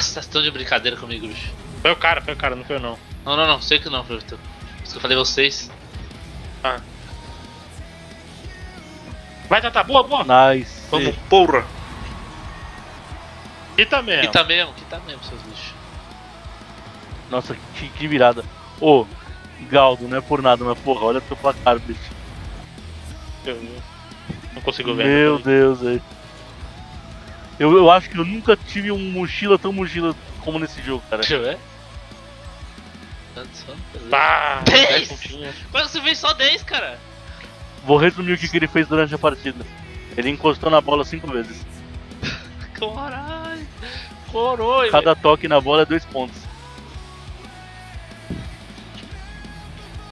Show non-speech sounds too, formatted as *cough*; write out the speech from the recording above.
Nossa, tá tão de brincadeira comigo, bicho. Foi o cara, foi o cara, não foi eu não. Não, não, não, sei que não, Vitor. Por isso que eu falei vocês. Ah. Vai, Tata, boa, boa. Nice. Vamos, porra. E também. Que tá mesmo, que tá mesmo, seus bichos. Nossa, que, que virada. Ô, Galdo, não é por nada, mas porra, olha teu placar, bicho. Eu não consigo ver. Meu Deus, velho. Eu, eu acho que eu nunca tive um mochila tão mochila como nesse jogo, cara. Deixa eu ver. Pá, Dez! 10 pontinhos. Como você fez só 10, cara? Vou resumir o que, que ele fez durante a partida. Ele encostou na bola cinco vezes. *laughs* Caralho. Corou, Cada toque na bola é dois pontos.